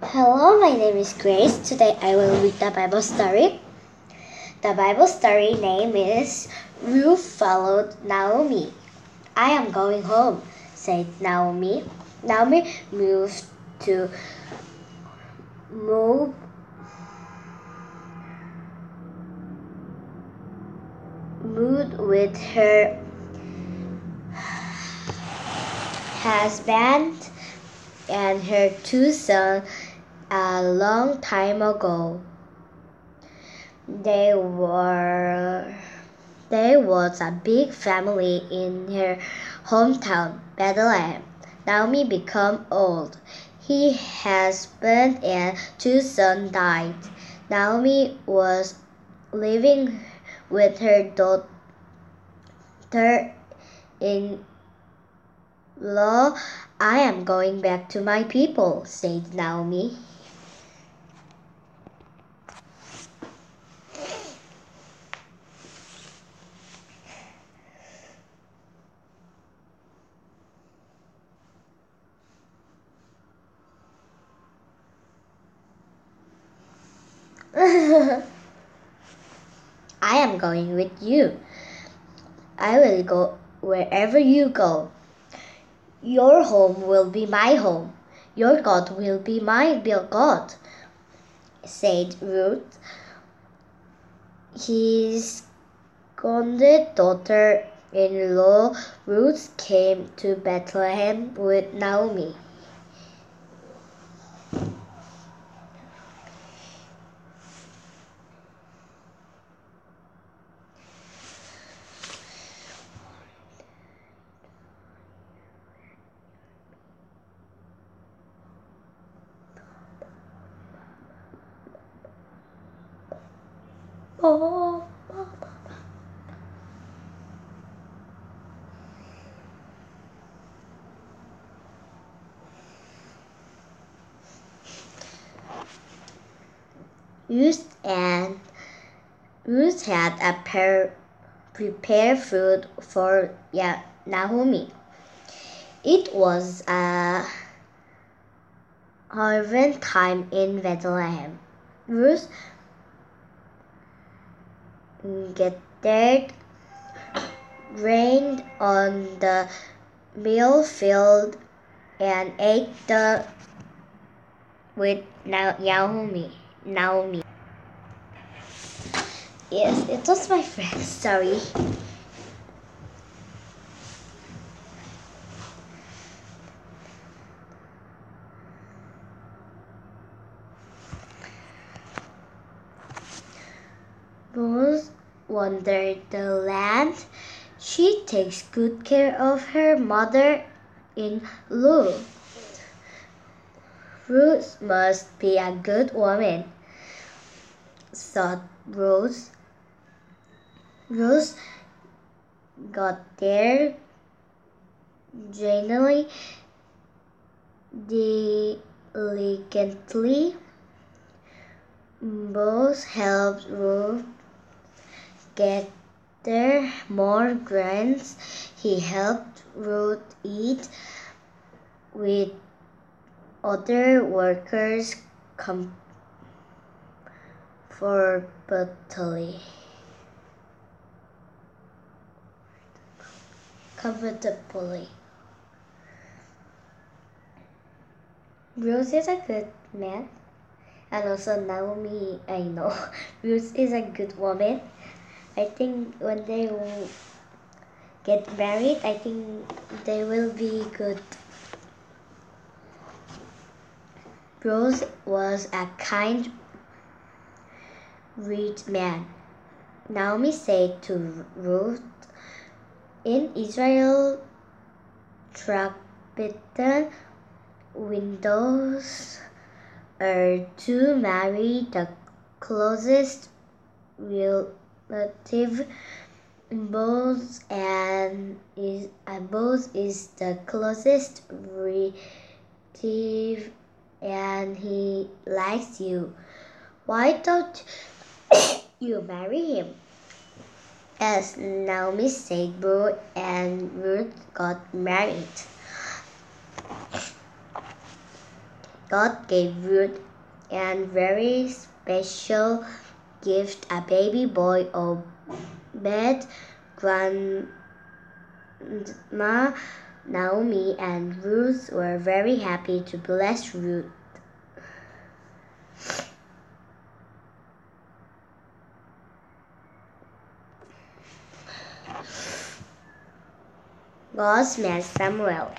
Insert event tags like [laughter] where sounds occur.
Hello, my name is Grace. Today I will read the Bible story. The Bible story name is Ruth followed Naomi. I am going home, said Naomi. Naomi moved to move moved with her husband and her two sons a long time ago. They were there was a big family in her hometown, Bethlehem. Naomi became old. He Her husband and two sons died. Naomi was living with her daughter in law. I am going back to my people, said Naomi. [laughs] I am going with you. I will go wherever you go. Your home will be my home. Your God will be my God, said Ruth. His second daughter in law, Ruth, came to Bethlehem with Naomi. Ruth and Ruth had a pair prepared food for yeah, Naomi. It was a harvest time in Bethlehem. Ruth gathered grain on the meal field and ate the with Naomi. Naomi. Yes, it was my friend. Sorry. Rose wandered the land. She takes good care of her mother in law. Ruth must be a good woman, thought Rose. Rose got there gently, diligently. Boaz helped Ruth gather more grains. He helped Ruth eat with other workers comfortably. Comfortably. Ruth is a good man, and also Naomi, I know. [laughs] Ruth is a good woman. I think when they will get married, I think they will be good. Rose was a kind, rich man. Naomi said to Ruth, In Israel, trumpeter windows are to marry the closest relative. Boaz and is uh, Boaz is the closest relative and he likes you. Why don't [coughs] you marry him? As Naomi said, Ruth and Ruth got married. God gave Ruth a very special gift, a baby boy Obed. Grandma Naomi and Ruth were very happy to bless Ruth. God's man Samuel.